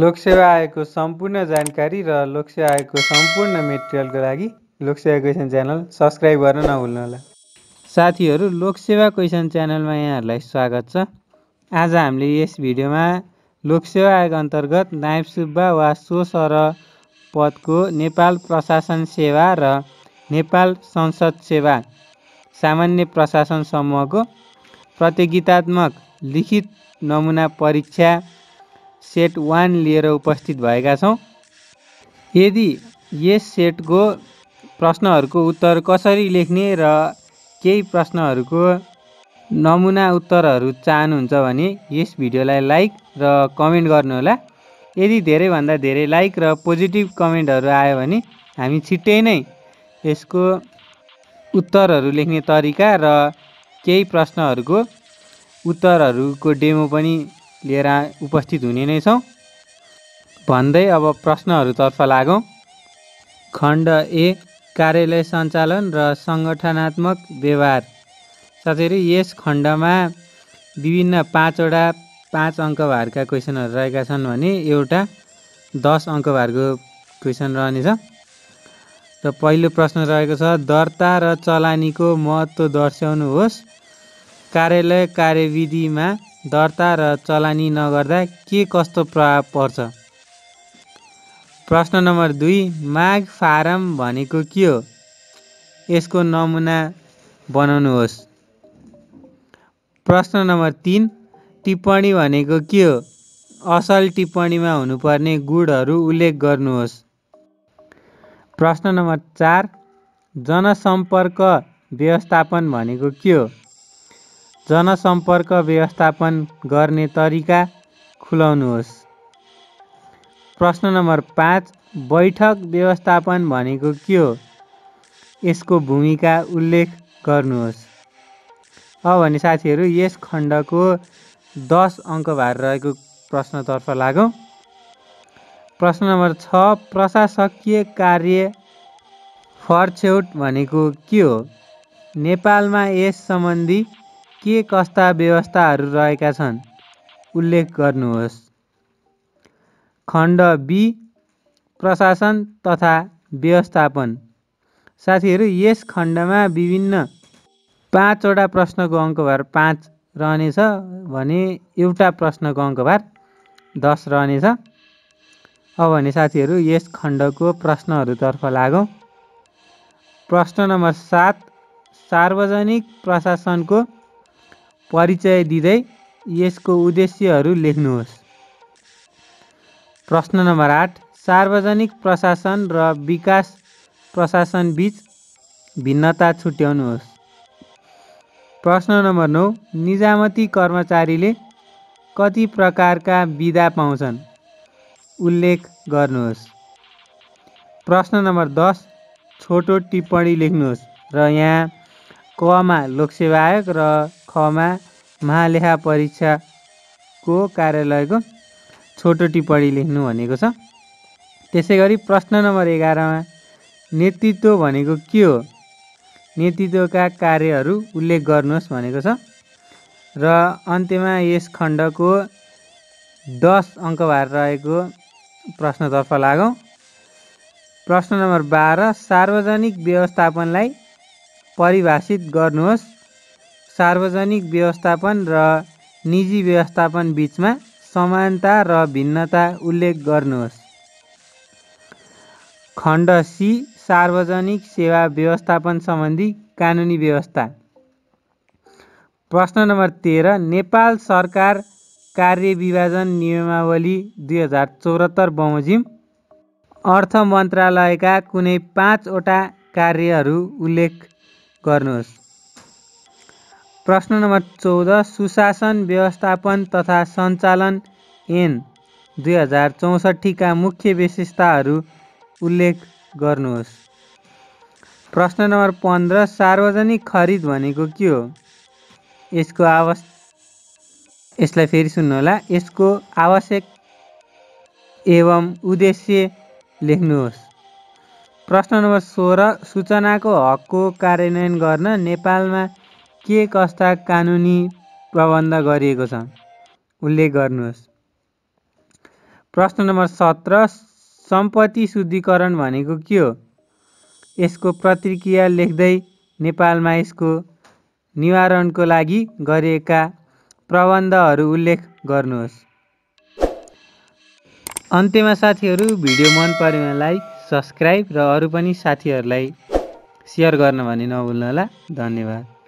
लोकसेवा आयोगको सम्पूर्ण जानकारी र लोकसेवा आयोगको सम्पूर्ण मेटेरियलको लागि लोकसेवा क्वेसन च्यानल सब्सक्राइब गर्न नभुल्नुहोला। साथीहरू लोकसेवा क्वेसन च्यानलमा यहाँहरूलाई स्वागत छ। आज हामीले यस भिडियोमा लोकसेवा आयोग अन्तर्गत नायब सुब्बा वा सो सर पदको नेपाल प्रशासन सेवा र नेपाल संसद सेवा सामान्य प्रशासन समूहको प्रतियोगितात्मक लिखित नमुना परीक्षा सेट वान लिएर उपस्थित भएका छौँ। यदि यस सेटको प्रश्नहरूको उत्तर कसरी लेख्ने र केही प्रश्नहरूको नमुना उत्तरहरू चाहनुहुन्छ भने यस भिडियोलाई लाइक र कमेन्ट गर्नुहोला। यदि धेरैभन्दा धेरै लाइक र पोजिटिभ कमेन्टहरू आयो भने हामी छिट्टै नै यसको उत्तरहरू लेख्ने तरिका र केही प्रश्नहरूको उत्तरहरूको डेमो पनि लिएर उपस्थित हुने नै छौँ। भन्दै अब प्रश्नहरूतर्फ लागौँ। खण्ड ए कार्यालय सञ्चालन र सङ्गठनात्मक व्यवहार। साथीहरू यस खण्डमा विभिन्न पाँचवटा पाँच अङ्कभारका क्वेसनहरू रहेका छन् भने एउटा दस अङ्कभारको क्वेसन रहनेछ। र पहिलो प्रश्न रहेको छ दर्ता र चलानीको महत्त्व दर्शाउनुहोस्। कार्यालय कार्यविधिमा दर्ता र चलानी नगर्दा के कस्तो प्रभाव पर्छ? प्रश्न नम्बर दुई माग फारम भनेको के हो? यसको नमुना बनाउनुहोस्। प्रश्न नम्बर तिन टिप्पणी भनेको के हो? असल टिप्पणीमा हुनुपर्ने गुणहरू उल्लेख गर्नुहोस्। प्रश्न नम्बर चार जनसम्पर्क व्यवस्थापन भनेको के हो? जनसम्पर्क व्यवस्थापन गर्ने तरिका खुलाउनुहोस्। प्रश्न नम्बर पाँच बैठक व्यवस्थापन भनेको के हो? यसको भूमिका उल्लेख गर्नुहोस्। अब भने साथीहरू यस खण्डको दस अङ्कभार रहेको प्रश्नतर्फ लागौँ। प्रश्न नम्बर छ प्रशासकीय कार्य फरछ्यौट भनेको के हो? नेपालमा यस सम्बन्धी के कस्ता व्यवस्थाहरू रहेका छन्? उल्लेख गर्नुहोस्। खण्ड बी प्रशासन तथा व्यवस्थापन। साथीहरू यस खण्डमा विभिन्न पाँचवटा प्रश्नको अङ्कभार पाँच रहनेछ भने एउटा प्रश्नको अङ्कभार दस रहनेछ। अब भने साथीहरू यस खण्डको प्रश्नहरूतर्फ लागौँ। प्रश्न नम्बर सात सार्वजनिक प्रशासनको परिचय दिँदै यसको उद्देश्यहरू लेख्नुहोस्। प्रश्न नम्बर आठ सार्वजनिक प्रशासन र विकास प्रशासन बिच भिन्नता छुट्याउनुहोस्। प्रश्न नम्बर नौ निजामती कर्मचारीले कति प्रकारका बिदा पाउँछन्? उल्लेख गर्नुहोस्। प्रश्न नम्बर दस छोटो टिप्पणी लेख्नुहोस् र यहाँ कमा लोकसेवा आयोग र खमा महालेखा परीक्षाको कार्यालयको छोटो टिप्पणी लेख्नु भनेको छ। त्यसै गरी प्रश्न नम्बर एघारमा नेतृत्व भनेको के हो? नेतृत्वका कार्यहरू उल्लेख गर्नुहोस् भनेको छ। र अन्त्यमा यस खण्डको दस अङ्कभार रहेको प्रश्नतर्फ लागौँ। प्रश्न नम्बर बाह्र सार्वजनिक व्यवस्थापनलाई परिभाषित गर्नुहोस्। सार्वजनिक व्यवस्थापन र निजी व्यवस्थापन बिचमा समानता र भिन्नता उल्लेख गर्नुहोस्। खण्ड सी सार्वजनिक सेवा व्यवस्थापन सम्बन्धी कानुनी व्यवस्था। प्रश्न नम्बर तेह्र नेपाल सरकार कार्य विभाजन नियमावली दुई हजार चौहत्तर बमोजिम अर्थ मन्त्रालयका कुनै पाँचवटा कार्यहरू उल्लेख गर्नुहोस्। प्रश्न नम्बर चौध सुशासन व्यवस्थापन तथा सञ्चालन एन दुई हजार चौसठीका मुख्य विशेषताहरू उल्लेख गर्नुहोस्। प्रश्न नम्बर पन्ध्र सार्वजनिक खरिद भनेको के हो? यसको आवश्य यसलाई फेरि सुन्नुहोला यसको आवश्यक एवं उद्देश्य लेख्नुहोस्। प्रश्न नम्बर सोह्र सूचनाको हकको कार्यान्वयन गर्न नेपालमा के कस्ता कानुनी प्रबन्ध गरिएको छ? उल्लेख गर्नुहोस्। प्रश्न नम्बर सत्र सम्पत्ति शुद्धिकरण भनेको के हो? यसको प्रतिक्रिया लेख्दै नेपालमा यसको निवारणको लागि गरिएका प्रबन्धहरू उल्लेख गर्नुहोस्। अन्त्यमा साथीहरू भिडियो मन परेमा लाइक सब्सक्राइब र अरू पनि साथीहरूलाई सेयर गर्न भने नभुल्नुहोला। धन्यवाद।